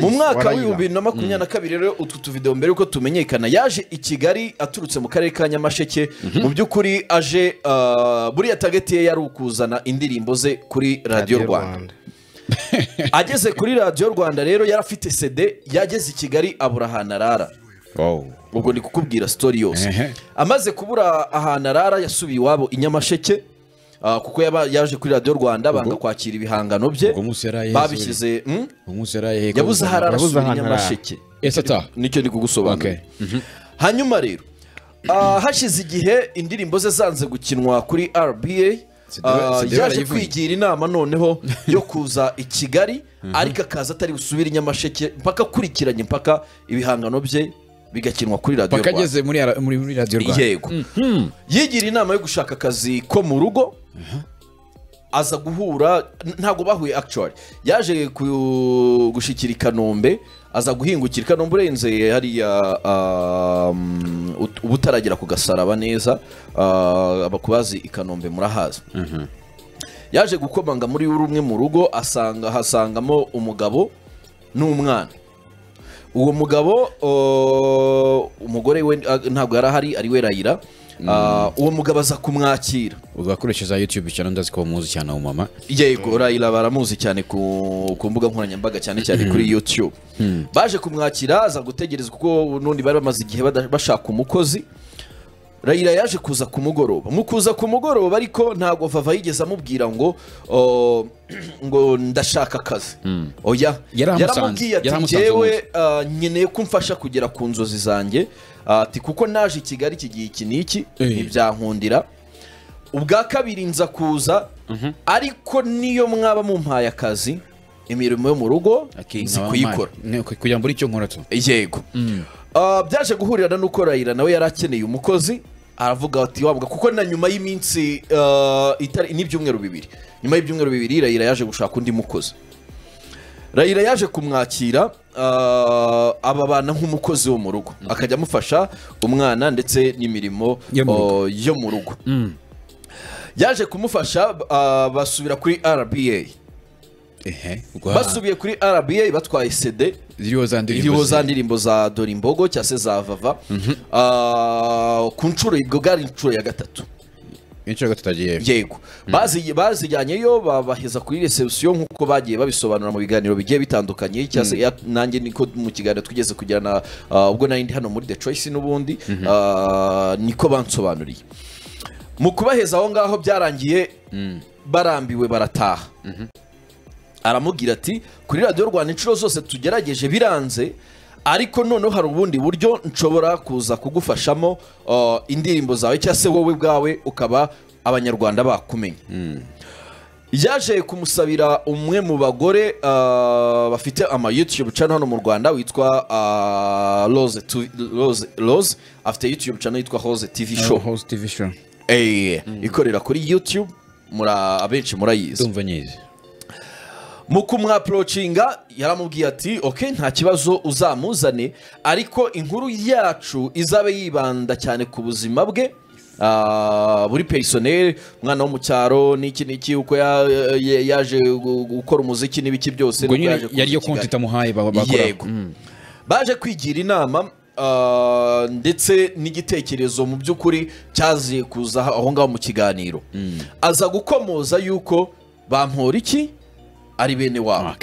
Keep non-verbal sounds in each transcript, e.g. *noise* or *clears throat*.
mu mwaka w'ibihumbi bibiri na makumyabiri na kabiri rero utu tuvidewo mbere yuko tumenyekana yaje i kigali aturutse mu karere ka nyamasheke. Mu by'ukuri aje ah, buriya tageti ye yari ukuzana indirimbo ze kuri radiyo rwanda. *laughs* Ageze kuri radiyo rwanda rero yari afite sede yageze i kigali abura ahantu arara. Ubwo ni kukubwira sitori yose. Amaze kubura ahantu arara yasubiye iwabo i nyamasheke. Kuko yaba- yaje kuri radio rwanda banga kwakira ibihangano bye babishyize hmm? yabuze aho nyamasheke. Ese nicyo ndi kugusobanurira hanyuma rero ah, hashize igihe indirimbo ze zanze gukinwa kuri rba ah, yaje kwigira inama noneho yo kuza i kigali ariko akaza atari busubire inyamasheke nyamasheke mpaka akurikiranye mpaka ibihangano bye bigakinwa kuri radio paka rwanda. ageze muri muri radio radiyo rwanda. Yego. Yigira inama yo gushaka akazi ko mu rugo aza guhura ntabwo bahuye actually. Yaje gushikira i kanombe aza guhingukira i kanombe urenze hariya um, uba utaragera ku gasaraba neza uh, abakubazi i kanombe murahazi yaje gukomanga muri rumwe mu rugo asanga hasangamo umugabo n'umwana. Uwo mugabo uh, umugore we ntabwo yari ahari ari we rayira. Uwo mugabo aza kumwakira. Ugakoresha za youtube cyane ndazi ko muzi cyane abo mama. Yego rayira baramuzi cyane ku, mbuga nkoranyambaga cyane cyane kuri youtube. Baje kumwakira aza gutegereza kuko n'undi bari bamaze igihe bashaka umukozi. Rayira yaje kuza ku mugoroba. Mu kuza ku mugoroba ariko ntabwo vava yigeze amubwira ngo uh, *clears throat* ngo ndashaka akazi. Oya Yaramusanze. yaramubwiye ati njyewe uh, nkeneye ko umfasha kugera ku nzozi zanjye. Ati kuko naje i kigali iki gihe iki n'iki Eh. ntibyankundira ubwa kabiri nza kuza ariko niyo mwaba mumpaye akazi imirimo yo mu rugo nzi kuyikora. Kugira ngo icyo nkora tu. Yego. Ah, byaje guhurirana n'uko rayira nawe yari akeneye umukozi. Aravuga ati wavuga kuko na nyuma y'iminsi itari- n'ibyumweru bibiri. Nyuma y'ibyumweru bibiri rayira yaje gushaka undi mukozi. Rayira yaje kumwakira ah, ababana nk'umukozi wo mu rugo. Akajya amufasha umwana ndetse n'imirimo Yo mu rugo. oh, rugo. Yaje kumufasha ah, basubira kuri rba basubiye kuri rba batwaye sede iriho za ndirimbo za dore imbogo cyangwa se za vava. Ah, ku nshuro bwari inshuro ya gatatu. Inshuro gatatu agiye. Yego. Bazi- bazijyanyeyo babaheza kuri reception nk'uko bagiye babisobanura mu biganiro bigiye bitandukanye. Cyangwa se ya- nanjye niko mu kiganiro twigeze kugirana ah, ubwo nari hano muri the choice n'ubundi ah, niko bansobanuriye. Mu kubaheza aho ngaho byarangiye barambiwe barataha. Aramubwira ati kuri radiyo rwanda inshuro zose tugerageje biranze ariko noneho hari ubundi buryo nshobora kuza kugufashamo uh, indirimbo zawe cyangwa se wowe bwawe ukaba abanyarwanda bakumenya yaje kumusabira umwe mu bagore uh, bafite ama youtube channel hano mu rwanda witwa uh, Rose, afite youtube channel yitwa Rose TV show. Tv show. Eh, ikorera kuri youtube mura abenshi murayizi. Mu kumwapurocinga yaramubwiye ati ok nta kibazo uzamuzane ariko inkuru yacu izabe yibanda cyane ku buzima bwe. Ah, buri perisoneri umwana wo mu cyaro n'iki n'iki uko ya- ya- yaje gu- gukora umuziki n'ibiki byose ubwo nuko nyine yaje kuza yari yo i Kigali. konti itamuhaye yego. baje kwigira inama ah, ndetse n'igitekerezo mu by'ukuri cyaziye kuza aho ngaho mu kiganiro. Aza gukomoza yuko bampora iki? Ari bene wabo.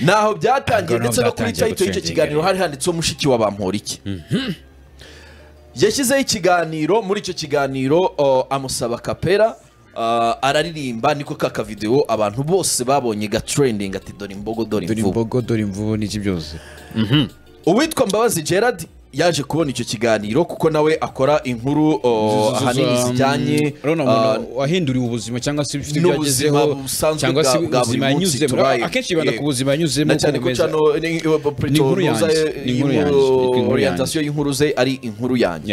Naho byatangiye ndetse no kuri tayito y'icyo kiganiro hari handitseho mushiki wa bamporiki yashyizeho ikiganiro muri icyo kiganiro amusaba kapera araririmba niko ka kavidewo abantu bose babonye gatrending ati dore imbogo dore dore imvubu imbogo dore imvubu n'iki byose. Uwitwa mbabazi gerard yaje kubona icyo kiganiro kuko nawe akora inkuru uh, ahanini zijyanye urabona uh, wahinduriwe ubuzima cyangwa se ufite ibyo busanzwe cyangwa se ubuzima yanyuzemo. Akenshi yibanda ku buzima yanyuzemo cyane ko cano ni- ni- inkuru yanjye. Y'inkuru ze ari inkuru yanjye.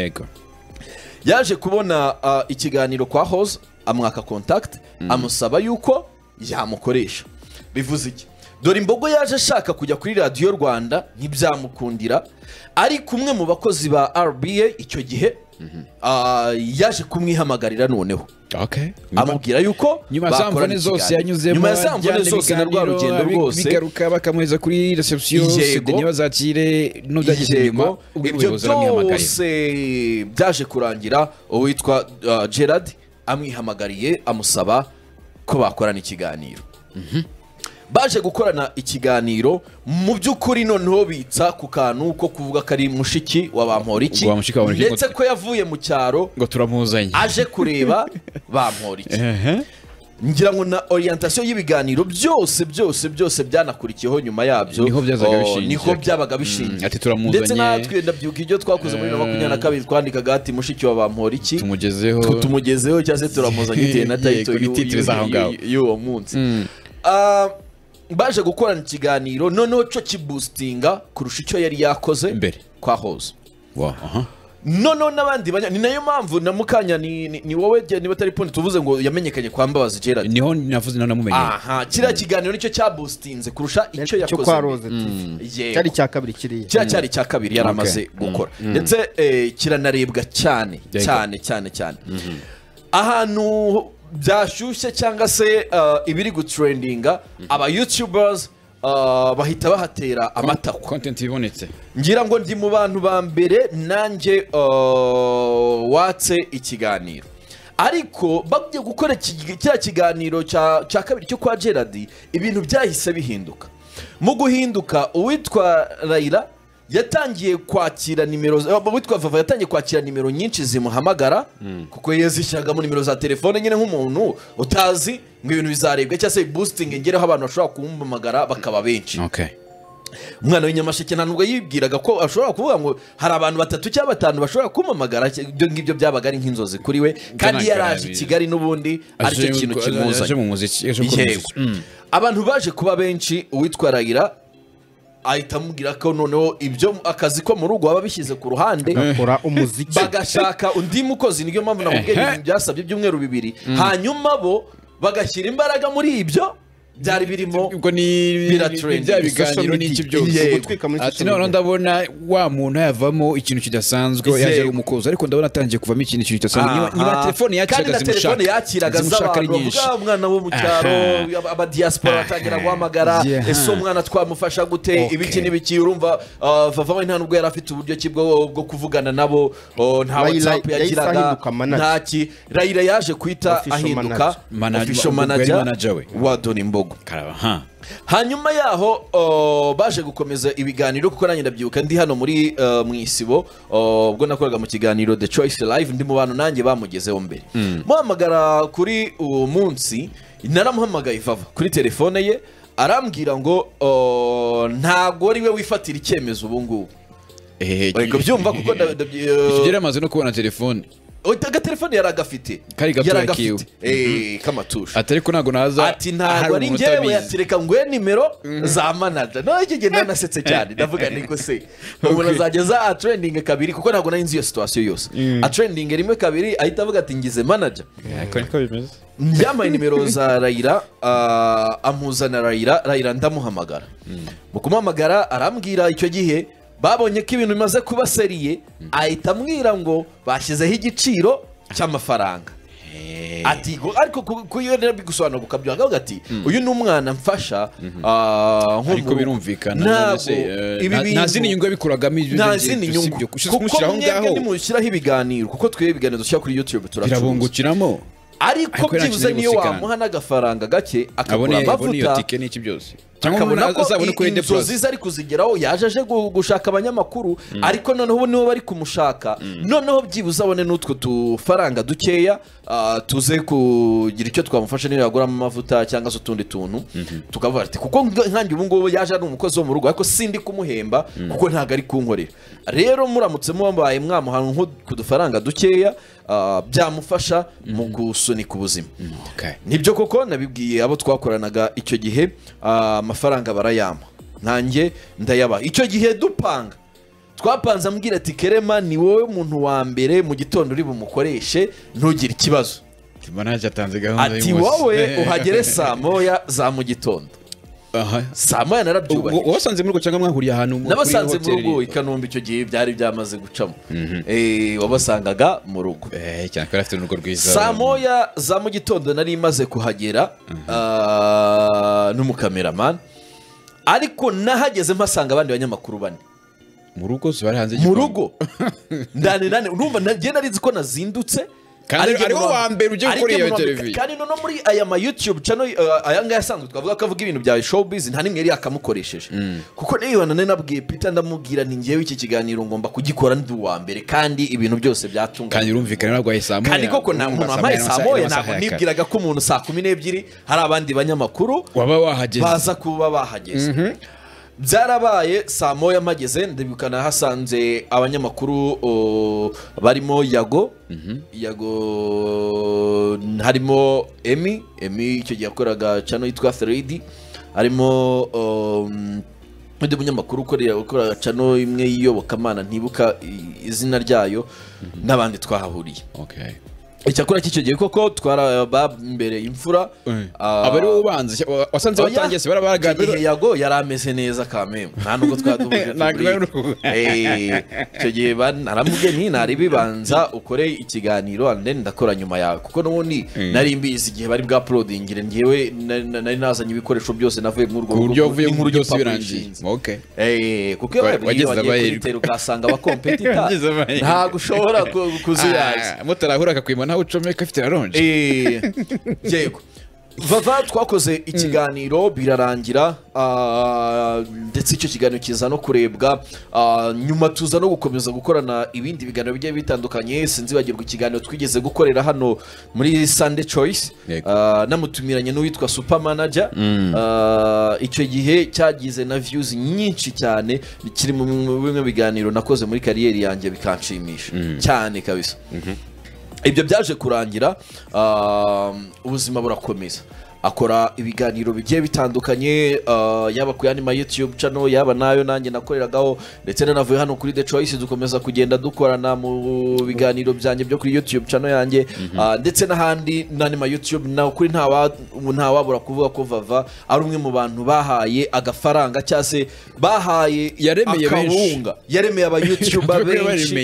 Yaje kubona uh, ikiganiro kwa hose amwaka contact amusaba yuko yamukoresha. Bivuze iki? Dore imbogo yaje ashaka kujya kuri radiyo rwanda ntibyamukundira ariko umwe mu bakozi ba rba icyo gihe ah, yaje kumwihamagarira noneho. Okay amubwira yuko nyuma ya bakorana mvune zose yanyuzemo na rwa rugendo rwose. bigaruka bakamuheza kuri reception Yego. sede ntibazakire n'ubyagize inyuma ibyo byose byaje kurangira uwitwa uh, gerard amwihamagariye amusaba ko bakorana ikiganiro. Baje gukorana ikiganiro mu by'ukuri noneho bitsa ku kantu ko kuvuga ko ari mushiki wa bamporiki ndetse ko yavuye mu cyaro ngo turamuzanye. aje kureba *laughs* bamporiki ngira ngo na orientation y'ibiganiro byose byose byose byanakurikiyeho nyuma yabyo. Niho oh, niho byabaga bishingiye. ati turamuzanye. ndetse natwe ndabyuka ibyo twakoze muri na makumyabiri na kabiri twandikaga ati mushiki wa bamporiki tumugezeho. Tumugezeho cyangwa se turamuzanye bitewe na *laughs* tayito y'uwo munsi. Ah, baje gukorana ikiganiro noneho cyo kibustinga kurusha icyo yari yakoze Mbere. kwa aha. noneho n'abandi banya ni na yo mpamvu na mu kanya ni, ni, ni wowe jya- niba atari poni tuvuze ngo yamenyekanye kwa mbabazi gerard. Niho navuze nawe namumenyeye. Aha kiriya kiganiro ni cyo cyabustinze kurusha icyo cyo yakoze. kwa mbere. Rose TV Yego. cyari icya kabiri kiriya. Kiriya cyari icya kabiri yari Okay. amaze gukora. Ndetse eh, kiranarebwa cyane cyane cyane cyane. Ahantu byashyushye cyangwa se eh, ibiri gutrendinga aba youtubers eh, bahita bahatera amatako. content ibonetse. Ngira ngo ndi mu bantu ba mbere nanjye uh, watse ikiganiro. Ariko bagiye gukora kiriya kiganiro cya kabiri cyo kwa gerard ibintu byahise bihinduka. Mu guhinduka uwitwa rayira yatangiye kwakira nimero uwitwa vava yatangiye kwakira nimero nyinshi zimuhamagara kuko yazishyiragamo nimero za telefone nyine nk'umuntu utazi ngo ibintu bizarebwa cyangwa se boosting ngereho abantu bashobora kumuhamagara bakaba benshi. Umwana w'inyamasheke nta nubwo yibwiraga ko ashobora kuvuga ngo hari abantu batatu cyangwa batanu bashobora kumamagara ibyo ngibyo byabaga ari nk'inzozi kuri we kandi yari aje i kigali n'ubundi ari cyo kintu kimuzanye. mu muziki aje gukora yego. umuziki Mm. abantu baje kuba benshi uwitwa rayira ahita amubwira ko noneho ibyo akazi ko mu rugo baba bishyize ku ruhande bagashaka undi mukozi niyo mpamvu nakubwiye Ehe. ibintu byasabye ibyumweru bibiri hanyuma bo bagashyira imbaraga muri ibyo byari birimo ubwo ni Biratrending. ni bya biganiro Social n'iki media. byose Yego. gutwika muri ati social noneho media. ndabona wa muntu yavamo ikintu kidasanzwe Yego. yaje ari umukozi ariko ndabona atangiye kuvamo ikintu kintu kidasanzwe Niba- niba Aha. telefone kandi yakiraga na telefone zimushaka yakiraga zimushaka ari z'abantu nyinshi bavuga umwana wo mu cyaro Aha. abadiyasipora Aha. batangira guhamagara Yeah. ese umwana twamufasha gute Okay. ibiki n'ibiki urumva uh, vava we nta nubwo yari afite uburyo ki bwo bwo kuvugana nabo uh, nta Raila whatsapp yahise yagiraga ahinduka manager. nta ki rayira yaje kuhita Official ahinduka manager. official Ubwo yari manager manager we. wa Doni Ha. Hanyuma yaho baje gukomeza ibiganiro kuko nanjye ndabyibuka ndi hano muri uh, mu isibo ubwo nakoraga mu kiganiro the choice live ndi mu bantu nanjye bamugezeho mbere. Muhamagara kuri uwo munsi naramuhamagaye vava kuri telefone ye arambwira ngo ntago ari we wifatira icyemezo ubu ngubu Eh, Uri kubyumva kuko nda- ndabyi- icyo uh, gihe amaze no kubona telefone. Agatelefone yari agafite. Kari gato Yari yakiwe. agafite. Eh, k'amatusha ati ariko ntabwo naza ati ntabwo ari njyewe yatereka nguhe nimero za manager. Nawe icyo gihe nanasetse cyane. Ndavuga niko se. *laughs* Umuntu azajya za atrendinge kabiri kuko ntabwo nari nzi iyo situwasiyo yose. Atrendinge rimwe kabiri ahita avuga ati ngize bimeze. Yambaye *laughs* nimero za rayira ah, amuzana rayira rayira ndamuhamagara. Mu kumuhamagara arambwira icyo gihe babonye ko ibintu bimaze kuba seriye ahita ambwira ngo bashyizeho igiciro cy'amafaranga. Ati ariko ku- ku iyo rero bigusobanura ukabyumva akavuga ati uyu ni umwana mfasha ah, nko mu ariko rugo." birumvikana ntabwo. eh, nta- zindi nyungu yabikuragamo ibyo nta zindi nyungu. kuko mwebwe nimushyiraho ibiganiro kuko twebwe ibiganiro dushyira kuri youtube turacuruza birabungukiramo. Ariko byibuze niyo wamuha n'agafaranga gake akagura amavuta akabona ko inzozi ze ari kuzigeraho yaje aje gu- gushaka abanyamakuru ariko noneho nibo bari kumushaka. Noneho byibuze abone n'utwo tufaranga dukeya ah, tuze kugira icyo twamufasha niyo yaguramo amavuta cyangwa se utundi tuntu. Tukavuga ati kuko nkanjye ubu ngubu yaje ari umukozi wo mu rugo ariko sindi kumuhemba kuko ntabwo ari kunkorera. Rero muramutse mubaye mwamuha nko ku dufaranga dukeya byamufasha mu gusunika ubuzima. Nibyo koko nabibwiye abo twakoranaga icyo gihe ah, amafaranga barayampa. Nanjye ndayabaha icyo gihe dupanga. Twapanze ambwira ati kerema ni wowe muntu wa mbere mu gitondo uri bumukoreshe ntugire ikibazo. Ati wowe uhagere *laughs* saa moya za mu gitondo. Saa moya Ubwo narabyubahirije wasanze muri rugo cyangwa mwahuriye ahantu n'abasanze mu rugo hoteli? i kanombe icyo gihe byari byamaze gucamo. Eh, wabasangaga mu rugo. Eh, cyane ko afite n'urugo rwiza. Saa moya za mu gitondo nari imaze kuhagera ah, n'umukameramani. Ariko nahageze mpasanga abandi banyamakuru bane. Mu rugo si bari hanze mu rugo? *laughs* Ndani nani urumva nagiye nari ko nazindutse Kandi ariwo wa mbere ugiye gukora iyo televiziyo. kandi no muri aya ma youtube channel uh, aya ngaya asanzwe twavuga ko avuga ibintu bya showbiz nta nimwe yari yakamukoresheje. Kuko niyo nane nabwiye peter ndamubwira ni ngewe iki kiganiro ngomba kugikora ndi wa mbere. Kandi ibintu byose byatunganye kandi urumvikana nabwo saa moya. Kandi koko nta muntu wambaye saa moya ntabwo nibwira nibwiraga ko umuntu saa kumi n'ebyiri hari abandi banyamakuru waba wahageze. baza kuba bahageze byarabaye saa moya mpageze ndibuka nahasanze abanyamakuru barimo yago. Yago harimo emi. Emi icyo gihe yakoraga cano yitwa 3D harimo undi munyamakuru ukorera ukora cano imwe y'iyobokamana ntibuka izina ryayo n'abandi twahahuriye. Icyakora cy'icyo gihe koko twarabambereye imfura ah, aba ari wowe ubanza wa- wasanze Oya, batangiye se barabaganira yago yari ameze neza kameme nta nubwo twaduhuje. *laughs* Eh, icyo gihe nti nari bibanza ukore ikiganiro and then ndakora nyuma yawe. Kuko n'ubundi nari mbizi igihe bari bwa porodingire ngewe na- na- nari nazanye ibikoresho byose navuye muri urwo ku buryo rugo, wavuye mu n'inkuru byose birangiye. Eh, kuko iyo Wa- wagiye kuri tera ugasanga abakompetita *laughs* ntabwo ushobora ku- kuzuyaza *laughs* Ah, mutarahura akakwima nawe ucomeka afite na ronje Eh, yego vava twakoze ikiganiro birarangira ndetse icyo kiganiro kiza no kurebwa nyuma tuza no gukomeza gukorana ibindi biganiro bigiye bitandukanye sinzibagirwa ikiganiro twigeze gukorera hano muri Yego. ah, namutumiranye n'uwitwa super manager Ah, icyo gihe cyagize na views nyinshi cyane kiri mu mu bimwe biganiro nakoze muri kariyeri yanjye bikanshimisha. Cyane kabisa. Ibyo byaje kurangira um, ubuzima burakomeza. Akora ibiganiro bigiye bitandukanye uh, yaba ku yandi ma youtube channel yaba nayo nanjye nakoreragaho ndetse nanavuye hano kuri the choice dukomeza kugenda dukorana mu biganiro byanjye byo kuri youtube channel yanjye uh, ndetse n'ahandi nani ma youtube na kuri ntawa- ntawabura kuvuga ko vava ari umwe mu bantu bahaye agafaranga cyase se bahaye Yaremeye benshi. yaremeye aba YouTuber *laughs* benshi.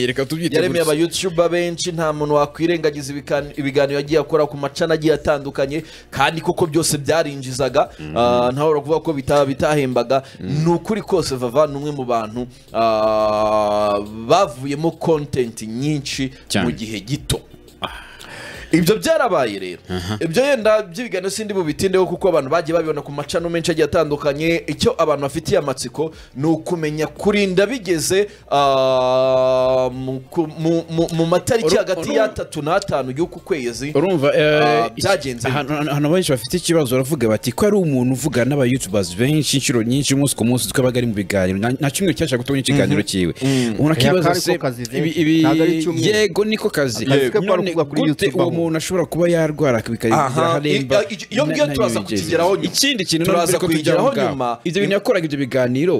yaremeye aba youtuber benshi nta muntu wakwirengagiza ibiganiro yagiye akora ku macana agiye atandukanye kandi koko byose byarinjizaga Ah, ntawe urakuvuga ko bita- bitahembaga. Ni ukuri kose vava ni umwe mu bantu ah, bavuyemo content nyinshi mu gihe gito. Ibyo byarabaye rero. Ibyo yenda by'ibiganiro sindi bubitindeho kuko abantu bagiye babibona ku macano menshi agiye atandukanye. Icyo abantu bafitiye amatsiko ni ukumenya kurinda bigeze ah, mu- matariki hagati y'atatu n'atanu y'uku kwezi. Urumva Ah, eh, byagenze ahantu benshi bafite ikibazo baravuga bati ko ari umuntu uvugana n'aba youtubers benshi inshuro nyinshi umunsi ku munsi twabaga ari mu biganiro. Nta kimwe cyashaka kutabona ikiganiro cyiwe umuntu akibaza Kari ko se yego niko kazi. None gute uwo aho. muntu ashobora kuba yarwara i- iyo ngiyo turaza kukigeraho nyuma. ikindi kintu Turaza tujyaho nyuma. ibyo bintu yakoraga ibyo biganiro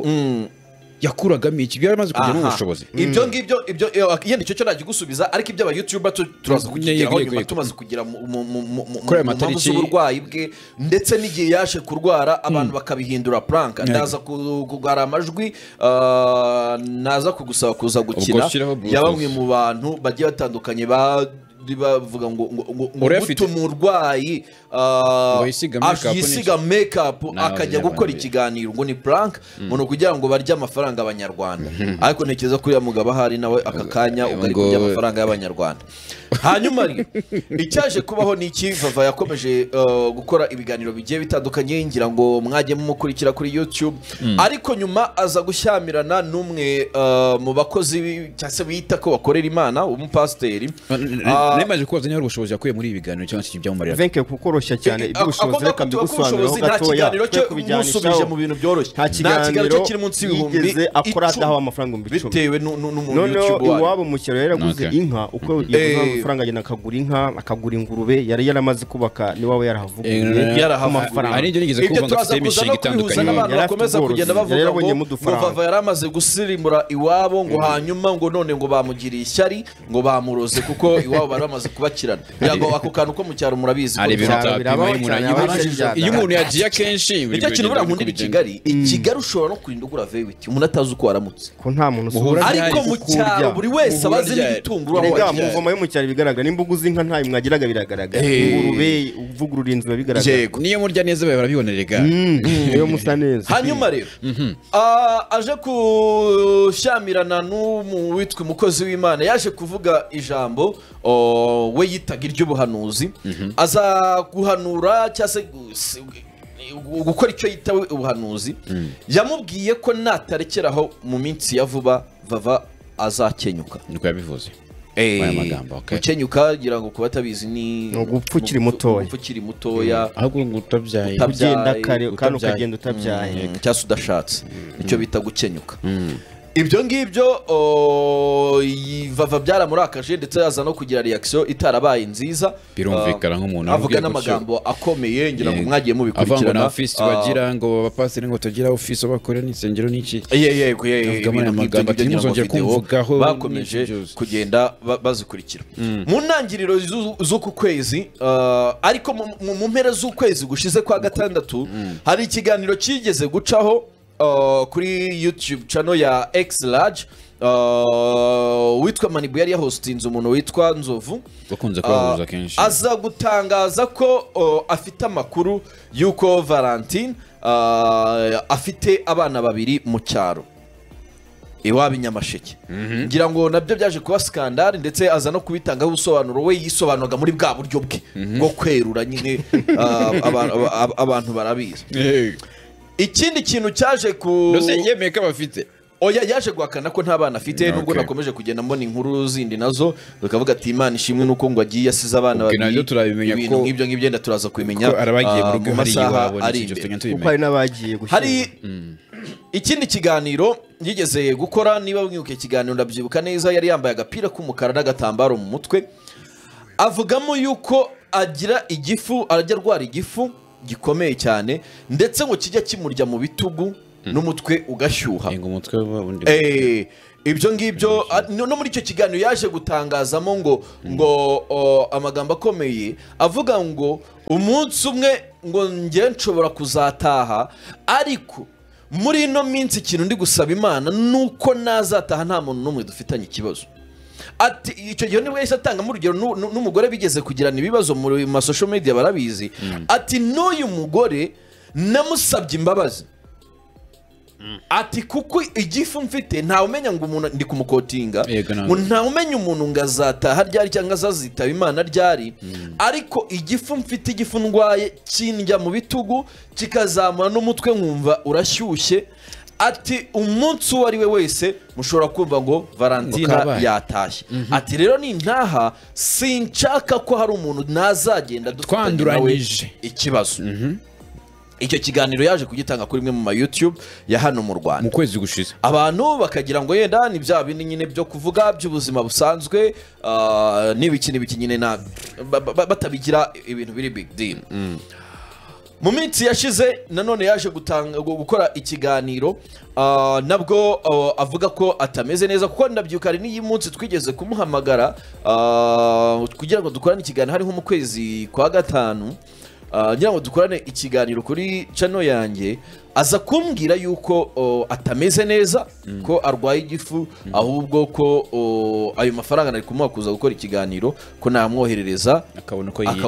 yakuragamo iki byari amaze kugira ubushobozi ibyo ngibyo ibyo yenda icyo cyo nagigusubiza ariko ibyo aba youtuber turaza kukigeraho nyuma tumaze kugira mu- Kuri aya matariki- z'uburwayi bwe ndetse n'igihe yaje kurwara abantu bakabihindura prank. Ndaza kugara amajwi ah, naza kugusaba kuza gukina. Shyiraho Bluetooth. ya bamwe mu bantu bagiye batandukanye ba bavuga ngo ngo ngo ngo gute umurwayi ah, Ngo yisiga ah, Nawe akajya gukora ikiganiro. Ngo ni prank? Ngo ni ukugira ngo barye amafaranga abanyarwanda. Ariko ntekereza ko uriya mugabo ahari nawe aka kanya ubwo ari Ngo- kurya amafaranga y'abanyarwanda. Hanyuma icyaje kubaho ni iki? Vava yakomeje uh, gukora ibiganiro bigiye bitandukanye ngira ngo mwajye mumukurikira kuri youtube. Ariko nyuma aza gushyamirana n'umwe uh, mu bakozi cyangwa se bita ko bakorera imana umupasiteri Ah, kubaza niba hari ubushobozi yakuye muri ibi biganiro cyangwa se ibyamumarira venke kukoroshya cyane iby'ubushobozi reka mbigusobanuriraho nta gatoya twe musubije kubijyanishaho mu bintu byoroshye nta kiganiro kiri munsi y'ibihumbi yigeze akora adahawe amafaranga ibihumbi icumi bitewe nu- nu- n'umuntu noneho iwabo yari yaraguze Okay. inka uko yaguze Eh. amafaranga agenda akagura inka akagura ingurube yari yaramaze kubaka n'iwabo yarahavuguye Eh, yarahavuguye. amafaranga hari ibyo nigeze kumva ngo afite imishinga itandukanye bakomeza ubworozi, kugenda bavuga ngo muvava yari amaze gusirimbura iwabo ngo hanyuma ngo none ngo bamugiriye ishyari ngo bamuroze kuko iwabo bari bamaze kubakirana. Ngo ako kantu ko mu cyaro murabizi hari ibintu iyo umuntu yagiye akenshi nicyo kintu buriya nkundi i kigali. I kigali ushobora no kurinda ugura vewiti umuntu atazi uko waramutse. Ko nta muntu usubura ariko mu cyaro buri wese aba azi n'ibitunguru aho wagiye mu ngoma yo mu cyaro bigaragara nimba uguze inka ntayo mwagiraga biragaragara. Eh. ingurube uvugurura inzu biba bigaragara. Yego. niyo murya neza bawe barabibonerega Mm, niyo musa neza. Hanyuma rero ah, aje kushyamirana n'umu witwa umukozi w'imana yaje kuvuga ijambo oh, we yitaga iry'ubuhanuzi aza guhanura cyangwa se gukora icyo yita we ubuhanuzi. Yamubwiye ko natarekeraho mu minsi ya vuba vava azakenyuka. Niko yabivuze. Okay. gukenyuka ngira ngo ku batabizi ni ugupfa ukiri mutoya. ugupfa ukiri mutoya ahubwo ngo utabyaye. Utab- ugenda kare kandi utabyaye. ukagenda utabyaye. Mm, cyangwa se udashatse ni cyo bita gukenyuka. Ibyo ngibyo vava byaramurakaje ndetse yaza no kugira reaction itarabaye nziza. Birumvikana Ah, nk'umuntu avuga avuga n'amagambo akomeye ngira ngo Yego. mwagiye avuga ngo mubikurikirana na ofisi Ah, bagira ngo abapasiteri ngo tugira ofisi bakora n'insengero n'iki? Ye- yego ye- Avuga muri aya ibintu nk'ibyo magambo ati, ngibyo ngira ngo "Ntimuzongere video kumvugaho bakomeje n'ibyo byose." kugenda ba- bazikurikira. Mu ntangiriro z'u- z'uku kwezi ah, ariko mu- mpera z'ukwezi gushize kwa gatandatu hari ikiganiro cyigeze gucaho ah, kuri youtube channel ya x large. ah, witwa manibu yari yahostinze umuntu witwa nzovu bakunze kubahuza kenshi aza gutangaza ko afite amakuru y'uko valentine afite abana babiri mu cyaro iwabo i nyamasheke ngira ngo na byo byaje kuba skandari ndetse aza no kubitangaho ubusobanuro we yisobanuraga muri bwa buryo bwe bwo kwerura nyine aba- aba- abantu barabizi ikindi kintu cyaje ku yemeye ko abafite. Oya yaje guhakana ko nta bana afite nubwo Okay. nakomeje kugenda mbona inkuru zindi na zo bakavuga ati imana ishimwe nuko ngo agiye asize abana babiri. ibintu ko- nk'ibyo ngibyo yenda turaza kubimenya ah, mu masaha ari imbere. Hari hari ikindi kiganiro yigeze gukora niba mwibuke ikiganiro ndabyibuka neza yari yambaye agapira k'umukara n'agatambaro mu mutwe avugamo yuko agira igifu arajya arwara igifu gikomeye cyane ndetse ngo kijya kimurya mu bitugu n'umutwe ugashyuha. Ngo Eh, ibyo ngibyo no muri icyo kiganiro yaje gutangazamo ngo ngo o, amagambo akomeye avuga ngo umunsi umwe ngo njye nshobora kuzataha ariko muri ino minsi ikintu ndi gusaba imana ni uko nazataha nta muntu n'umwe dufitanye ikibazo. Ati icyo gihe ni bwo yahise atangamo urugero nu- nu- n'umugore bigeze kugirana ibibazo mu masosho media barabizi. Ati n'uyu mugore namusabye imbabazi. Ati kuko igifu mfite ntawe umenya ngo umuntu ndi kumukotinga. Ntawe umenya umuntu ngo azataha ryari cyangwa azazitaba imana ryari. Ariko igifu mfite igifu ndwaye kindya mu bitugu kikazamura n'umutwe nkumva urashyushye. Ati umunsi uwo ari we wese mushobora kumva ngo valentina yatashye ati rero nintaha sinshaka ko hari umuntu nazagenda Twanduranyije. ikibazo. Icyo kiganiro yaje kugitanga kuri imwe mu ma YouTube ya hano mu Rwanda. Mu kwezi gushize. Abantu bakagira ngo yenda ni bya bindi nyine byo kuvuga by'ubuzima busanzwe ah, n'ibiki n'ibiki nyine na ba- ba- batabigira ibintu biri big deal. Mu minsi yashize nanone yaje gukora ikiganiro ah, nabwo ah, avuga ko atameze neza kuko ndabyuka hari n'iyi munsi twigeze kumuhamagara ah, kugira ngo dukorane ikiganiro hari nko mu kwezi kwa gatanu ngira ngo dukorane ikiganiro kuri cano yanjye. Aza kumbwira yuko oh, atameze neza ko arwaye igifu ahubwo ko oh, ayo mafaranga nari kumuha kuza gukora ikiganiro ko namwoherereza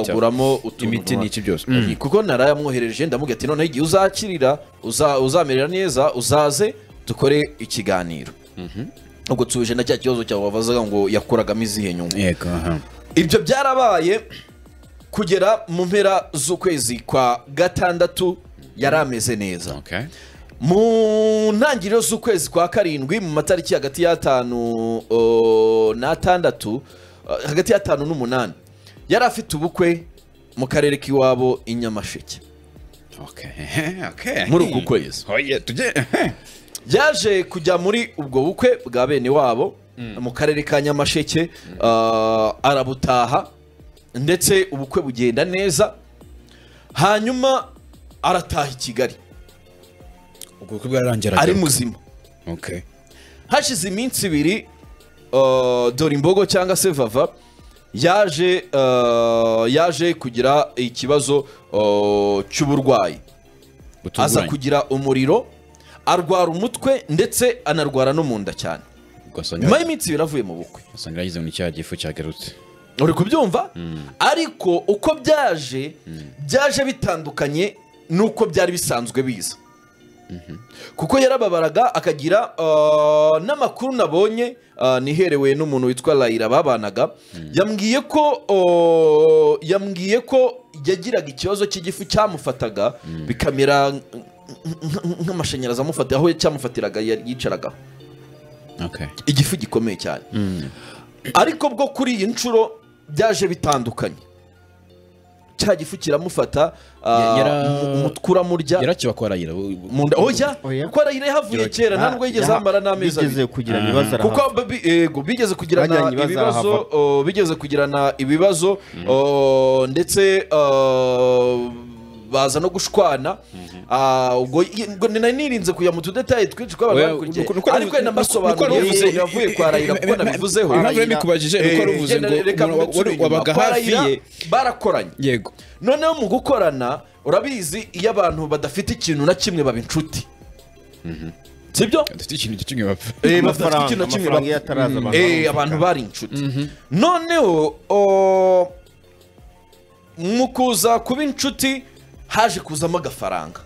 akaguramo imiti n'iki byose. Mm. kuko narayamwoherereje ndamubwira ati noneho igihe uzakirira uza- uzamerera neza uzaze dukore ikiganiro. Ubwo tuje na cya kibazo cyawe wabazaga ngo yakuragamo izihe nyungu ibyo byarabaye kugera mu mpera z'ukwezi kwa gatandatu yari ameze neza. Okay. mu ntangiriro z'ukwezi kwa karindwi mu matariki hagati y'atanu n'atandatu uh, hagati y'atanu n'umunani yari afite ubukwe mu karere k'iwabo i nyamasheke. *laughs* Muri uku kwezi. Tujye. *laughs* Yaje kujya muri ubwo bukwe bwa bene wabo mu karere ka nyamasheke uh, arabutaha. Ndetse ubukwe bugenda neza hanyuma arataha i kigali. Ubwo bukwe bwararangira ari muzima. Okay. hashize iminsi ibiri uh, dore imbogo cyangwa se vava yaje uh, yaje kugira ikibazo uh, cy'uburwayi. Aza kugira umuriro arwara umutwe ndetse anarwara no mu nda cyane. Nyuma y'iminsi ibiri avuye mu bukwe. Ugasanga yagize ngo ni cya gifu cyagarutse. Uri kubyumva? Ariko uko byaje byaje bitandukanye n'uko byari bisanzwe biza. Kuko yarababaraga akagira uh, n'amakuru nabonye uh, niherewe n'umuntu witwa Layira babanaga. Yambwiye ko uh, yambwiye ko yagiraga ikibazo cy'igifu cyamufataga bikamera nk- nk- nk'amashanyarazi amufata aho cyamufatiraga yicaragaho igifu gikomeye cyane. Ariko bwo kuri iyi nshuro byaje bitandukanye. Cya gifu kiramufata ah, Yara- mu- umutwe uramurya yarakiba ko arayira mu nda oya Oya. kuko arayire havuye kera nta nubwo yigeze amara n'amezi bigeze abiri kugira ibibazo kuko arahava. bi- yego bigeze kugirana Bajyanye ibibazo ibibazo arahava. oh, bigeze kugirana ibibazo oh, ndetse ah, baza no gushwana. Ah, ubwo ubwo nari nirinze kujya mu tudetayi twinshi twaba Oya, bakurikiye nuko- nuko- ariko wenda nuko- nuko mbasobanuriye waruvuze- ukuntu yavuye kwa rayira kuko nabivuzeho impamvu rero mbikubajije ni uko Eh, waruvuze ngo reka umuntu wa- nsubire wari- inyuma. wabaga Kwa hafi Raila ye barakoranye. Yego. Noneho mu gukorana urabizi iyo abantu badafite ikintu na kimwe baba inshuti. Sibyo? Dufite ikintu kimwe bapfa. Eh, badafite amafaranga ikintu na kimwe amafaranga iyo bapfa. ataraza abantu. Eh, barumvikana. abantu bari inshuti. Noneho o, mu kuza kuba inshuti haje kuzamo agafaranga.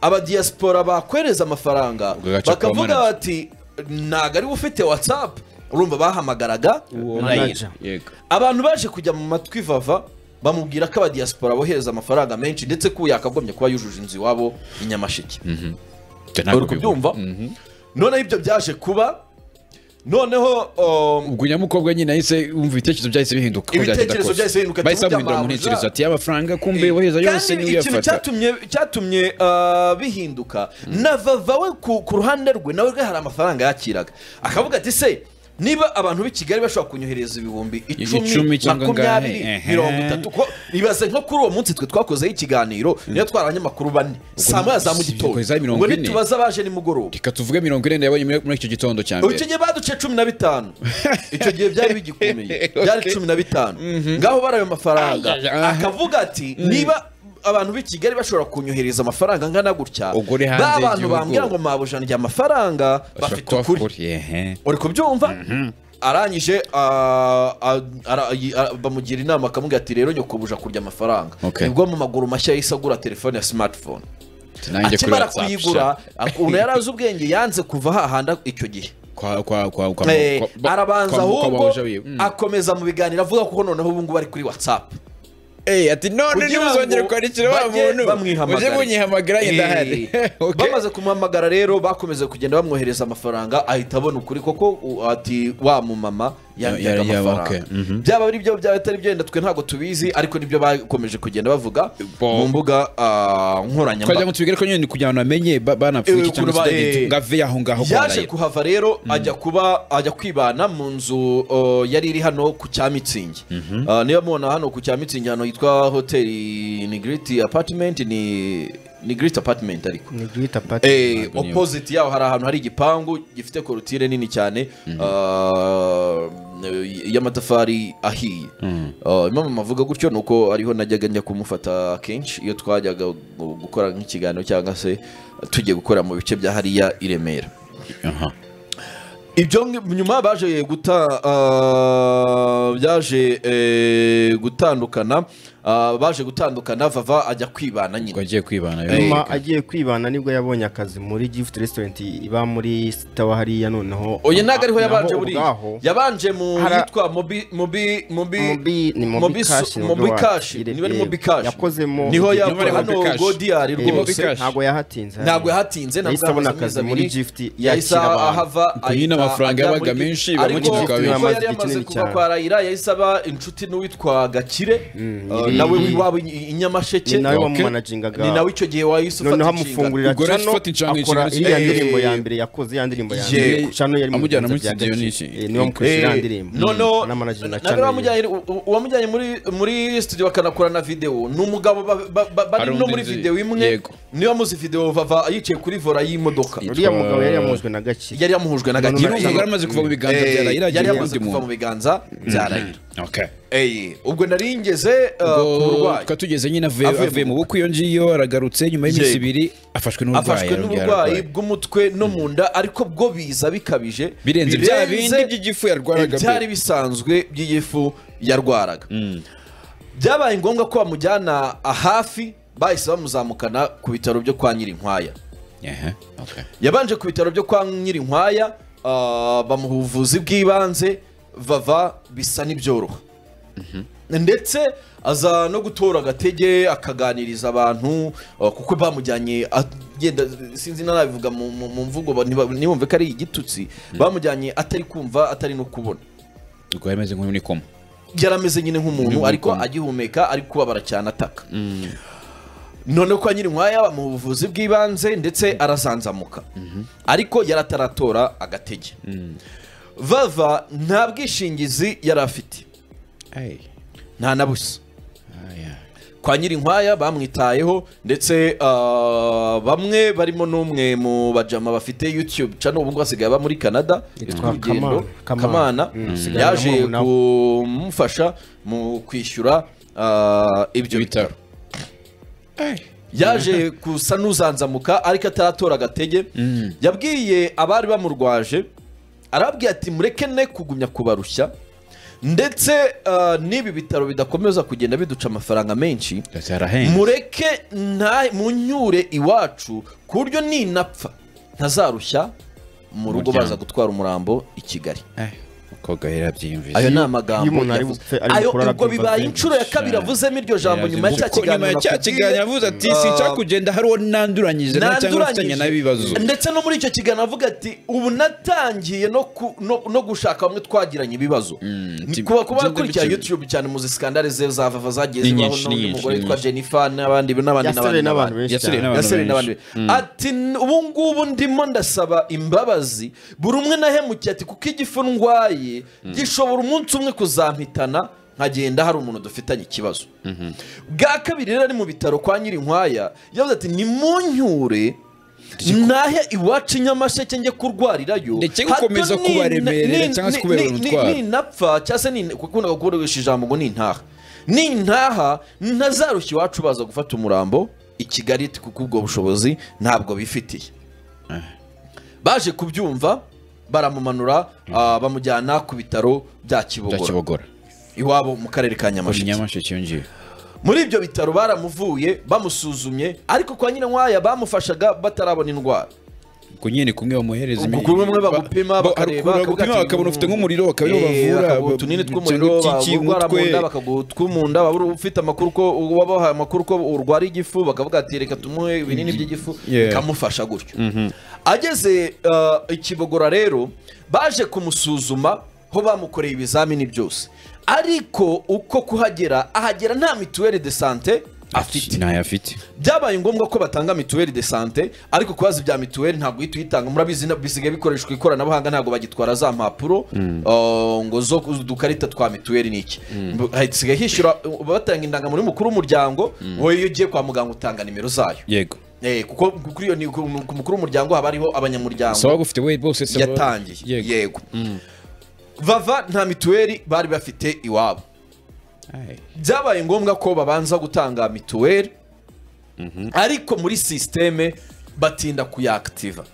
Abadiyasipora bakwereza amafaranga. Bakavuga bati ntabwo ari we ufite watsapu urumva bahamagaraga? Abantu baje kujya mu matwi vava bamubwira ko abadiyasipora bohereza amafaranga menshi ndetse ko yakagombye kuba yujuje inzu iwabo i nyamasheke. Uri kubyumva? Noneho ibyo byaje kuba noneho um, ubwo nyamukobwa nyine yahise wumva ibitekerezo byahise bihinduka Ibitekerezo byahise bihinduka, bahise tujya bamwindura mu ntekerezo ati y'amafaranga kumbe wohereza yose kandi niyo uyafata cyatumye cyatumye uh, bihinduka. Na vava we ku, ruhande rwe nawe rwe hari amafaranga yakiraga. Akavuga ati se niba abantu b'i kigali bashobora kunyohereza ibihumbi icumi makumyabiri mirongo itatu. Ko ibaze nko kuri uwo munsi twe twakozeho ikiganiro niyo twari abanyamakuru bane. Saa moya za mu gitondo. ngo ntitubaze abaje nimugoroba. Reka tuvuge mirongo ine yabonye muri icyo gitondo cya icyo mbere. Gihe baduce cumi na bitanu. *laughs* Icyo gihe byari bigikomeye. *laughs* Byari cumi na bitanu. Ngaho bari ayo mafaranga. Ay, ay, ay. akavuga ati niba abantu b'i kigali bashobora kunyohereza amafaranga angana gutya. Ba bantu bambwira ngo mabujana rya amafaranga bafite ukuri. uri kubyumva? Arangije ara- yi- ah, bamugira inama akamubwira ati rero nyokobuja kurya amafaranga. Nibwo mu maguru mashya yahise agura telefone ya kuri akimara kuyigura ukuntu yari azi ubwenge yanze kuva hahanda icyo gihe. Eh, arabanza ahubwo. Mm. akomeza mu biganiro avuga ko noneho ubu ngubu ari kuri whatsapp. Eh, ati none ntibuzongere kwandikira wa muntu. uje munyihamagara ndahari. *laughs* Bamaze kumuhamagara rero bakomeza kugenda bamwohereza amafaranga ahita abona ukuri. Koko ati wa mumama yandikaga Ya- ya- amafaranga. mhm. byaba ari byo byaba atari byo wenda twe ntabwo tubizi ariko ni byo bakomeje kugenda bavuga mu mbuga ah, twagira nkoranyambaga ngo tubigere ko nyine kugira ngo bamenye ba- banapfuye Eh, cyangwa se ngo ave aho ngaho yaje kuhava rero ajya kuba ajya kwibana mu nzu yari iri hano ku cya mitsingi Uh, niba mubona hano ku cya mitsingi hano yitwa hoteli ni giriti apatimenti ni ni giriti apatimenti ariko. Ni pati Eh, niyo. opposite yaho hari ahantu hari igipangu gifite korutire nini cyane uh, y'amatafari ahiye. Uh, impamvu mavuga gutyo ni uko ariho najyaga njya kumufata kenshi iyo twajyaga gu- gukora nk'ikiganiro cyangwa se tugiye gukora mu bice bya hariya i Remera. Aha. ibyo nyuma baje guta ah, byaje eh, gutandukana ah, baje gutandukana vava ajya kwibana ngo nyine agiye kwibana nyuma agiye kwibana nibwo yabonye akazi muri gift restaurant iba muri sitawa hariya noneho. Oya ntabwo ariho yabanje buri yabanje mu yitwa mobi mobi mobi Mobi- ni Mobi Cash, ni mobi cash. Niba ari Eh, mobi cash. Yakozemo- niho ari hano Cash. godiyari Ni Mobi rwose Cash. ntabwo yahatinze. Ntabwo yahatinze yahise abona akazi muri gift yakira abantu. ahava ayina amafaranga yabaga menshi, kabiri. yari yamaze kinini cyane. kwa rayira yahise aba inshuti n'uwitwa gakire. Uh, iri- nawe w'iwabo i i ni nawe wamumanajingaga ni nawe icyo gihe wahise noneho ufata amufungurira cyano cano akora iriya ndirimbo Eh, ya mbere yakoze ya ndirimbo ya mbere. Cano yari mu biganza muri bya n'iki? Eh, niwe wamukoresha iriya Eh, ndirimbo. Noneho wamujyanye uwamujyanye muri muri studio bakanakora na video. Ni umugabo ba- ba- ba- bari no muri video imwe. Ni niba muzi video vava yicaye kuri vora y'imodoka. Uriya mugabo yari yamuzwe na gake yari yamuhujwe na None yari yamaze amaze kuva mu biganza bya rayira yari yamaze kuva mu biganza bya rayira. Okay. Ubwo nari ngeze uh, ku burwayi tukaba tugeze nyine avuye mu bukwe iyo ngiyo aragarutse nyuma y'iminsi ibiri afashwe n'uburwayi bw'umutwe no mu nda ariko bwo biza bikabije. Birenze bya bindi by'igifu yarwaraga ibyari bisanzwe by'igifu yarwaraga. Byabaye ngombwa ko bamujyana hafi bahise bamuzamukana ku bitaro byo kwa nyirinkwaya. Yabanje ku bitaro byo kwa nyirinkwaya ah, bamuha ubuvuzi bw'ibanze vava bisa n'ibyoroha. Ndetse aza no gutora agatege akaganiriza abantu ah, kuko bamujyanye agenda sinzi nanabivuga mu mu- mu mvugo ntibumve ko ari igitutsi bamujyanye atari kumva atari no kubona. Ubwo yari ameze nk'unikoma yarameze nyine nk'umuntu ariko agihumeka ari kubabara cyane ataka. Noneho kwa nyirinkwaya bamuha ubuvuzi bw'ibanze ndetse arazanzamuka ariko yari ataratora agatege vava nta bwishingizi yari afite. Nta na busa. Kwa nyirinkwaya bamwitayeho ndetse ah, bamwe barimo n'umwe mu bajama bafite youtube. Channel ubu ngubu basigaye aba muri canada. Yitwa urugendo Kamana. kamana. Mm. Asigaye yaje kumufasha mu kwishyura ah, ibyo bitaro. Yaje gusa n'uzanzamuka ariko ataratora agatege. Yabwiye abari bamurwaje arababwira ati mureke ne kugumya kubarushya. Ndetse ah, n'ibi bitaro bidakomeza kugenda biduca amafaranga menshi mureke nta munyure iwacu ku buryo ninapfa. Ntazarushya mu rugo baza gutwara umurambo i kigali umukobwa yari yabyiyumvise ayo ni amagambo ayo ubwo bibaye inshuro ya kabiri avuzemo iryo jambo nyuma ya cya Kuko nyuma ya kiganiro cya kiganiro yavuze ati ah, sinshaka kugenda hari uwo nanduranyije na cyangwa mfitanye nawe ibibazo ndetse no muri icyo kiganiro avuga ati ubu natangiye no gushaka bamwe twagiranye ibibazo. Ti- kuba kuba bakurikira bikira. youtube cyane muzi skandale ze zava zagiye zibaho nyinshi, n'undi ni nyinshi, mugore ni witwa jennifer n'abandi n'abandi n'abandi benshi. n'abandi. Ati ubu ngubu ndimo ndasaba imbabazi. Buri umwe nahemukiye ati kuko igifu ndwaye gishobora umunsi umwe kuzampitana nkagenda hari umuntu dufitanye ikibazo. Bwa kabiri rero ari mu bitaro kwa nyirinkwaya yavuze ati nimunyure nahe iwacu i nyamasheke njye kurwarirayo? Ndeke gukomeza ni- kubaremerera ni- cyangwa se ni- kubera ni- umutwaro. ni- ninapfa cyangwa se ni- gukunda gukoresha ijambo ngo nintaha nintaha ntazarushya iwacu baza gufata umurambo i kigali kuko ubwo bushobozi ntabwo bifitiye. Baje kubyumva baramumanura ah, bamujyana ku bitaro bya kibogora. Iwabo mu karere ka nyamasheke. Muri ibyo bitaro baramuvuye bamusuzumye ariko kwa nyine nkwaya bamufashaga batarabona indwara. Ubwo nyine kumwe bamuhereza imiti. kumwe bamwe bagupima bakareba bakabona ufite nk'umuriro bakaba ariho bavura utunini tw'umuriro cyangwa mu nda bakaguha utw'mu nda waba ufite amakuru ko wabahaye amakuru ko urwara igifu bakavuga ati reka tumuhe ibinini by'igifu bikamufasha gutyo ageze uh, i kibogora rero baje kumusuzuma ho bamukoreye ibizamini byose. Ariko uko kuhagera ahagera nta mituweli de sante afite. Ntayo afite. Byabaye ngombwa ko batanga mituweli de sante ariko kubaza ibya mituweli ntabwo uhita uyitanga. Murabizi bisigaye bikoreshwa ikoranabuhanga ntabwo bagitwara za mpapuro uh, ngo zo udukarita twa mituweli ni iki? Hasigaye hishyura batanga indangamuntu y'umukuru w'umuryango wowe iyo ugiye kwa muganga utanga nimero zayo. Yego. Kuko kuri iyo ni ku ku mukuru w'umuryango haba hariho abanyamuryango. Yatangiye. Yego. Yego. Vava nta mituweli bari bafite iwabo. Ay. byabaye ngombwa ko babanza gutanga mituweli ariko muri sisiteme batinda kuyakitiva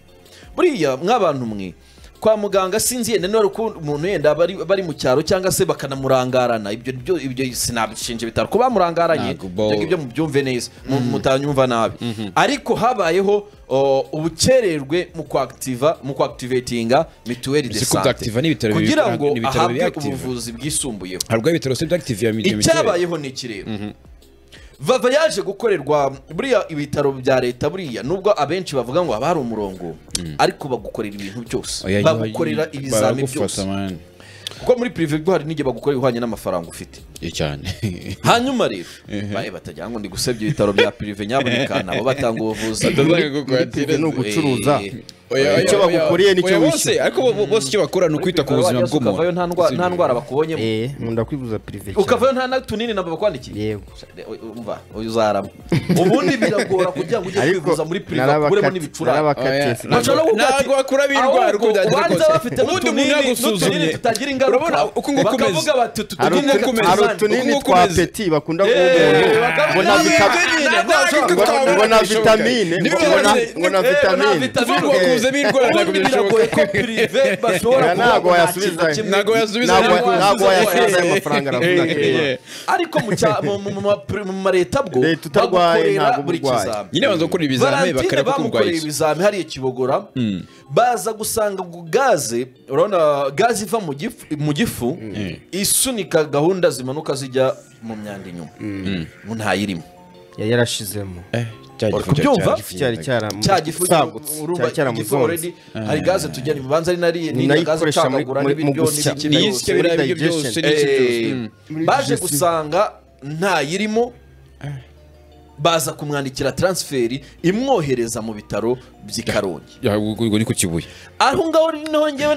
buriya mw'abantu mwe kwa muganga sinzi yenda niba umuntu yenda bari, bari mu cyaro cyangwa se bakanamurangarana. Ibyo byo ibyo sinabishinja bitaro. Ko bamurangaranye ibyo mubyumve neza mu- mutanyumva nabi. Ariko habayeho ubukererwe mu kwakitiva mu kwakitivetinga mituweli de sante kugira ngo ahabwe ubuvuzi bwisumbuyeho. Harwaye ibitaro se icyabayeho ni iki rero? Vava yaje gukorerwa buriya ibitaro bya leta buriya nubwo abenshi bavuga ngo haba hari umurongo ariko bagukorera ibintu byose. Bagukorera ibizami byose. kuko muri pirive hari n'igihe bagukorera ihwanye n'amafaranga ufite. Ye cyane. Hanyuma rero *laughs* bae batagira ngo ndi gusebya ibitaro bya pirive nyaboneka nabo batanga *laughs* ubuvuzi. Ni ugucuruza. Oya, Icyo oya, oya. bagukuriye ni cyo Oya, wishyura. bose ariko bo- bo- bose icyo bakora ni ukwita ku buzima Wajya ukavayo bw'umuntu nta ndwara- nta ndwara bakubonyemo eh nkunda kwivuza prive cyane ukavayo nta n'utunini nabo bakwandikiye yego umva uyu uzarama ubundi biragora kugira ngo ujye ariko kwivuza muri pirive ukuremo n'ibicurane narabakatiye Oya, Bashobora no kuvuga ati, ntabwo bakura birwara uko ahubwo byagira ubanza kose. bafite Ubundi umuntu n'utunini yagusuzumye. n'utunini tutari byagira ingaruka Urabona uko nguko umeze. bakavuga bati utu hari tunyine utu- reka hari tuzane. utunini uko twa umeze. peti bakunda guha Eh, umuntu bakavuga ngo na ngo vita- nyine, ntabwo ntabwo ariko ashobora- ngo- ngo na bishoboka. vitamine Niba ngo na- umaze- ngo na Eh, vitamine kuzemo indwara ntabwo biragoye ko prive bashobora ntabwo kimwe. Ntabwo wayasubiza ntabwo wayasubiza ayo mafaranga aravuga ariko mu ma- mareta bwo Leta utarwaye bagukorera ntabwo buri kizami nyine baza gukora valentine bakareba ko urwaye ibizami hariya kibogora baza gusanga gaze urabona gaze iva mu gifu, isunika gahunda zimanuka zijya mu myanda inyuma ntayirimo yari yarashizemo kubyumva? cya- cyari cyaramu- cya gifu sagutse, urumva cyari cyaramuzonze hari gaze tujya bibanza ari nariye Ni ni gaze mu n'ibiryo gusya. n'ibiki Ni byose. baje gusanga ntayirimo baza kumwandikira transferi imwohereza mu bitaro by'i karongi. Ni ku kibuye. Aho ngaho noneho ngewe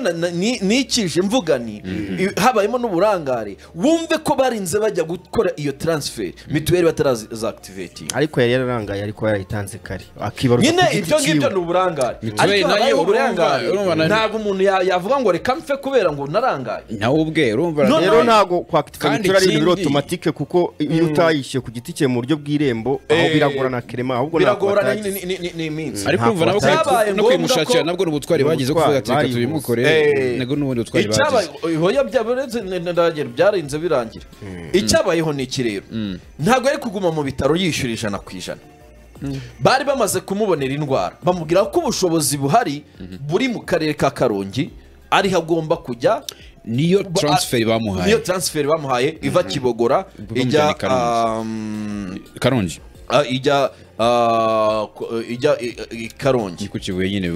nikije mvuga ni i- habayemo n'uburangare. Wumve ko barinze bajya gukora iyo transfer. Mituweli batarazactivating ariko yari yararangaye ariko yarayitanze kare. Akibaruka nyine ibyo ngibyo ni uburangare. Mituweli ariko habayeho urumva- uburangare ntabwo umuntu ya- yavuga ngo reka mfe kubera ngo narangaye. Nawe ubwe urumva rero ntabwo mituweli ari ibintu biri otomatike kuko iyo utayishyuye ku giti cye mu buryo bw'irembo aho Eh, biragorana kerema ahubwo ntabwo biragorana ni- ni- ni iminsi. Ariko Ntabwo urumva nabo no ko- nabwo ni ubutwari bagize kuvuga ati reka ubutwari, tubimukore nabwo n'ubundi butwari icyabaye bagize byarenze birangira. Icyabayeho ni iki rero? Ntabwo yari kuguma mu bitaro yishyura ijana ku ijana. Bari bamaze kumubonera indwara. Bamubwira ko ubushobozi buhari buri mu karere ka karongi ariho agomba kujya. Niyo transfer niyo bamuhaye transfer bamuhaye iva kibogora ijya Karongi. Ah, ijya ah, ijya i- karongi. Ku kibuye nyine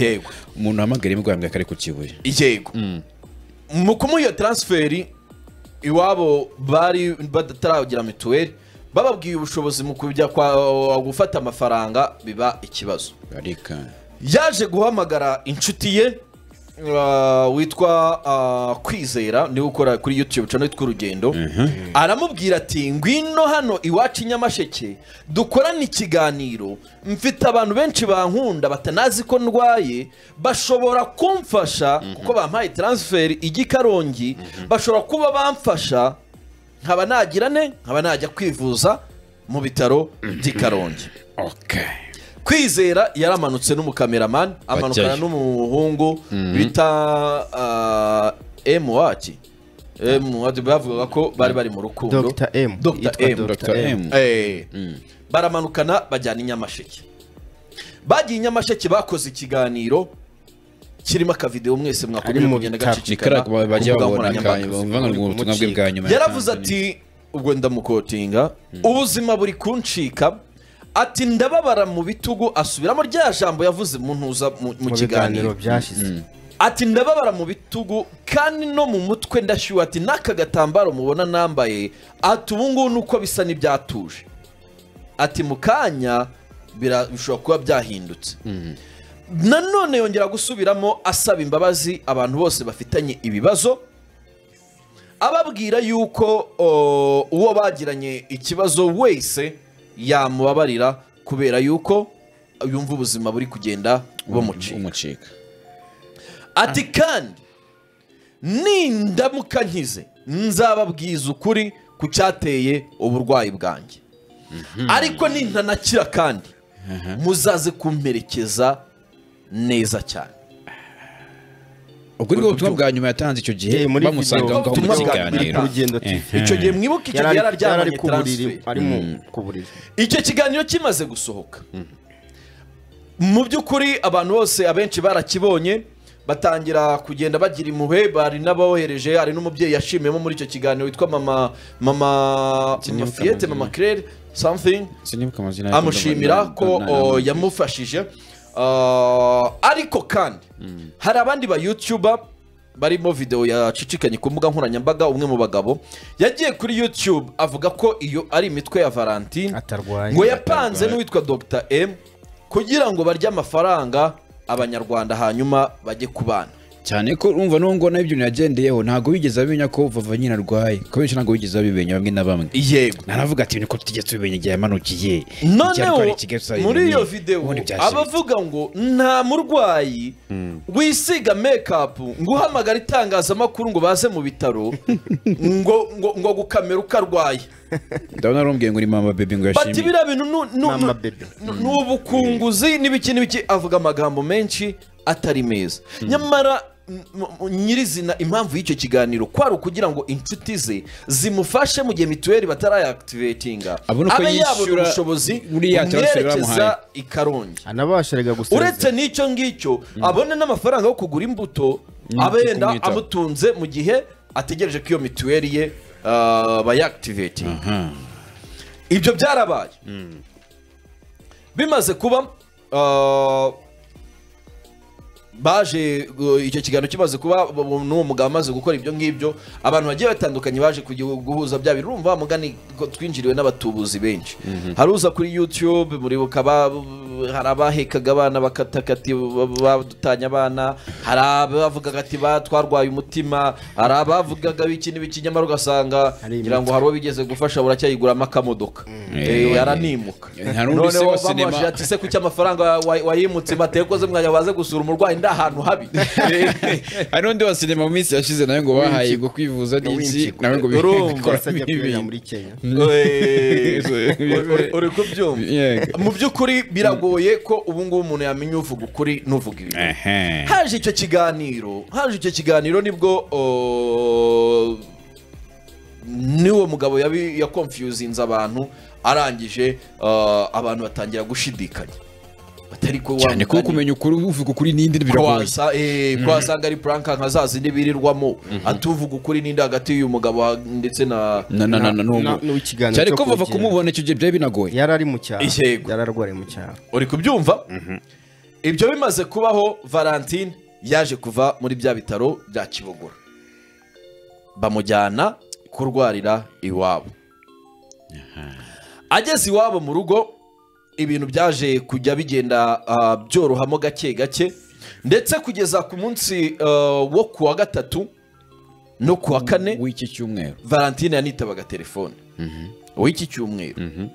Yego. umuntu wahamagara imugambwe kari ku kibuye. Yego mu kumuha iyo transferi iwabo bari bataragira mituweli bababwiye ubushobozi mu kujya kwa gufata amafaranga biba ikibazo. Yaje guhamagara inshuti ye witwa uh, kwizera ni we ukora kuri youtube channel yitwa urugendo. Aramubwira ati ngwino hano iwacu i nyamasheke dukorane ikiganiro. Mfite abantu benshi bankunda batanazi ko ndwaye bashobora kumfasha kuko bampaye transfer ijya i karongi bashobora kuba bamfasha nkaba nagira ne nkaba najya kwivuza mu bitaro by'i karongi. Okay kwizera yaramanutse n'umukameraman amanukana n'umuhungu bita emu waki bavugaga ko bari bari mu rukundo Dr. M. Dr. Yitwa M. Dr. M. Eh. baramanukana bajyana inyamasheke nyamasheke bagiye inyamasheke nyamasheke bakoze ikiganiro kirimo akavidewo mwese mwakomeje kugenda gacicikana yaravuze ati ubwo ndamukotinga ubuzima buri kuncika ati ndababara mu bitugu asubiramo rya jambo yavuze mu ntuza mu- kiganiro. byashize. Ati ndababara mu bitugu kandi no mu mutwe ndashyuha. Ati n'aka gatambaro mubona nambaye ati ubu ngubu nuko bisa n'ibyatuje. Ati mu kanya bira- bishobora kuba byahindutse. Nanone yongera gusubiramo asaba imbabazi abantu bose bafitanye ibibazo ababwira yuko uwo bagiranye ikibazo wese yamubabarira kubera yuko yumva ubuzima buri kugenda bumucika. Umucika ati kandi nindamuka nkize nzababwiza ukuri ku cyateye uburwayi bwanjye. Ariko nintanakira kandi muzaze kumperekeza neza cyane. Ubwo ni bwo butumwa bwa nyuma yatanze icyo gihe Eh, muri bamusanga aho mu ubutumwa kiganiro icyo gihe mwibuke icyo gihe yararyamanye ari ku buriri transfer. ari mu ku buriri. Icyo kiganiro kimaze gusohoka. Mu by'ukuri abantu bose abenshi barakibonye batangira kugenda bagira impuhwe bari n'abohereje hari n'umubyeyi yashimiyemo muri icyo kiganiro witwa mama mama mama fiyete mama claire something. Amushimira ko na- na- o, yamufashije. Ariko kandi hari abandi ba youtuber barimo video yacicikanye ku mbuga nkoranyambaga umwe mu bagabo yagiye kuri youtube avuga ko iyo ari imitwe ya valentine ngo yapanze n'uwitwa dr m kugira ngo barye amafaranga abanyarwanda hanyuma bajye kubana cyane ko urumva n'ubwo nawe ibyo yagendeyeho ntabwo bigeze abimenya ko vava nyine arwaye. Ko benshi ntabwo bigeze babimenya bamwe na bamwe. Yego. Naravuga ati niko tutigeze tubimenya igihe yamanukiye. Noneho muri iyo videwo abavuga ngo nta murwayi wisiga mekapu ngo uhamagare itangazamakuru ngo baze mu bitaro ngo ngo ngo gukamera uko arwaye. Ndabona arumbwiye ngo ni mama bebe ngo yashimye bati biriya bintu ni ubukunguzi n'ibiki n'ibiki avuga amagambo menshi atari meza. Nyamara m- m- nyirizina impamvu y'icyo kiganiro. Kwari ukugira ngo inshuti ze zimufashe mu gihe mituweli uko abe yabona ubushobozi bumwerekeza i karongi. Uretse n'icyo ngicyo abone n'amafaranga yo kugura imbuto aba yenda amutunze mu gihe ategereje ko iyo mituweli ye ah, bayakitivetinga Aha. ibyo byarabaye. Bimaze kuba ah, baje icyo kiganiro kimaze kuba n'uwo mugabo amaze gukora ibyo ngibyo abantu bagiye batandukanye baje guhuza bya bintu urumva mugani twinjiriwe n'abatubuzi benshi. Hari uza kuri youtube muribuka ba- hari abahekaga abana bakatakati badutanya abana hari abavugaga ati ba twarwaye umutima. Hari abavugaga biki n'ibiki nyamara ugasanga ngira ngo hari uwo bigeze gufasha buracyayiguramo akamodoka Eh, aranimuka Hari undi se noneho bamubajije ati se kuki amafaranga wa- wayimutse bateye koze mwanya baze gusura umurwayi? Ndi ahantu habi. *laughs* Hari n'undi wa sinema mu minsi yashize nawe ngo bahaye ngo kwivuza n'iki nawe ngo Eh, *laughs* uri- kubyumva. Mu by'ukuri biragoye ko ubu ngubu umuntu yamenya uvuga ukuri n'uvuga ibintu. Ehe. haje icyo kiganiro. Haje icyo kiganiro ni bwo n'uwo mugabo yabi- yakonfyuzinze abantu arangije abantu batangira gushidikanya. Batari ko wa cyane ko kumenya ukuri uvuga ukuri n'indi biragoye. Eh, ko wasanga ari puranka nka za zindi birirwamo. Atuvuga ukuri n'indi hagati y'uyu mugabo ndetse na na na na na n'uwo Na- mu- n'uw'ikiganiro cyane cyo ko bava kumubona icyo gihe byari binagoye. Yari ari mu cyaro. Yari arwariye mu cyaro. Uri kubyumva? Ibyo bimaze kubaho valentine yaje kuva muri bya bitaro bya kibogora bamujyana kurwarira iwabo. Ageze iwabo mu rugo ibintu byaje kujya bigenda ah, byorohamo gake gake. Ndetse kugeza ku munsi ah, wo ku wa gatatu no ku wa kane w'iki cyumweru. Valentine yanitabaga telefone. W'iki cyumweru.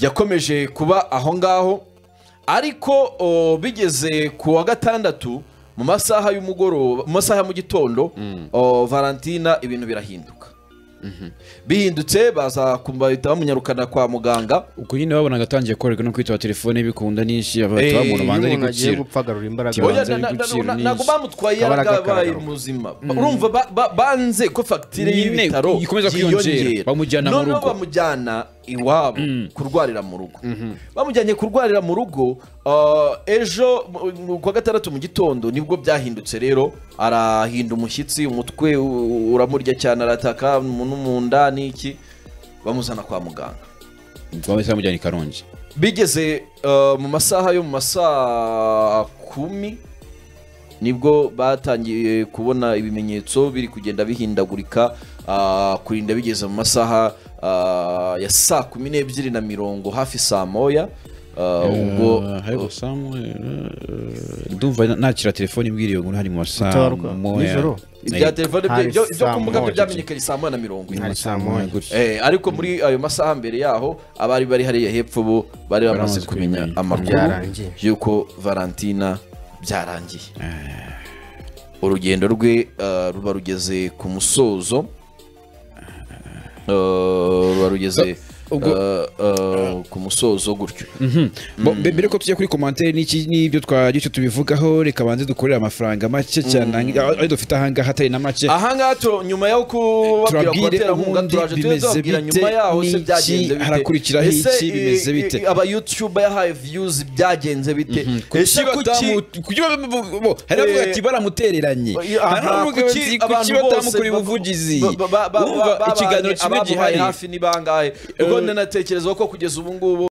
Yakomeje kuba aho ngaho ariko o, bigeze ku wa gatandatu mu masaha y'umugoroba mu masaha ya mu gitondo o, valentina ibintu birahinduka. Bihindutse baza bahita bamunyarukana kwa muganga ubwo nyine babonaga atangiye korerwa no kwitaba telefone bikunda n'inshi Eh, abahita umuntu iyo banza ari umuntu agiye gukira ntabwo bamutwaye karagaruka. muzima urumva ba- ba- banze ko fagitire y'ibitaro ikomeza kwiyongera. yiyongera. Bamujyana mu noneho rugo. bamujyana iwabo kurwarira mu rugo. Bamujyanye kurwarira mu rugo ah, ejo mu- ku wa gatandatu mu gitondo ni bwo byahindutse rero. Arahinda umushyitsi umutwe uramurya cyane arataka mu nda n'iki. Bamuzana kwa muganga. Bahise bamujyana i karongi. Bigeze uh, mu masaha yo mu masaa kumi ni bwo batangiye kubona ibimenyetso biri kugenda bihindagurika uh, kurinda bigeze mu masaha uh, ya saa kumi n'ebyiri na mirongo hafi saa moya uh, ubwo ariko samuel ndumva nakira telefone imbwiriye ngo hari mu Utabaruka. moya. Ibya telefone Hari byo- byo byo saa ku mbuga moya. byamenyekanye saa moya na mirongo ine. Hari saa moya. gutya Eh, ariko muri ayo masaha mbere yaho abari bari hariya hepfo bo bari bamaze kumenya amakuru y'uko valentina byarangiye. Urugendo rwe uh, ruba rugeze ku musozo. Uh, ruba rugeze ubwo- uh, uh, ku musozo gutyo Bo, mbe- mbere ko tujya kuri komantere n'iki n'ibyo twagiye tubivugaho reka banze dukorere amafaranga make cyane. Ayo dufite ahangaha atari na make. Ahangaha tu- nyuma yo kubabwira ku Turabwire baterankunga ubundi turaje tube bimeze tubabwira bite, nyuma yaho se n'iki, byagenze bite? harakurikiraho Ese, iki, bimeze i- i- bite? aba youtube yahaye views byagenze bite? Ese kuki kuki hari abavuga ati baramutereranye? Aha, hari abavuga kuki bati abantu kuki bose batamukoreye ba- ubuvugizi? ba- ba- ba- Urumva ba- ikiganiro babanye, kimwe abamuhaye gihari hafi ni bangahe? Ubwo nanatekereza ko kugeza ubu ngubu